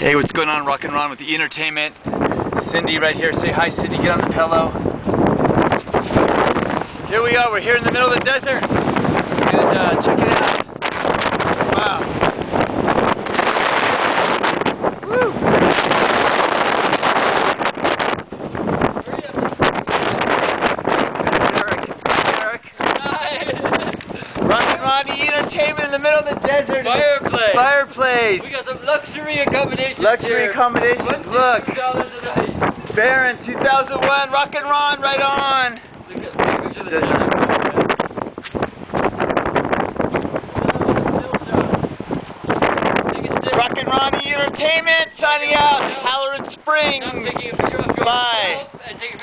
Hey, what's going on? Rock and Ron with the entertainment. Cindy right here. Say hi, Cindy. Get on the pillow. Here we are. We're here in the middle of the desert. And uh, check it out. Wow. Woo! Eric, Eric. Rock and Ronnie Entertainment in the middle of the desert. Fireplace. Fireplace. We got some luxury accommodations Luxury here. accommodations. Look. dollars a night. Baron 2001, Rock and Ron, right on. Look at the picture of the Does- sun. Take a stick. Rock and Ronnie Entertainment signing out. Halloran Springs. taking a picture of yourself Bye. and take a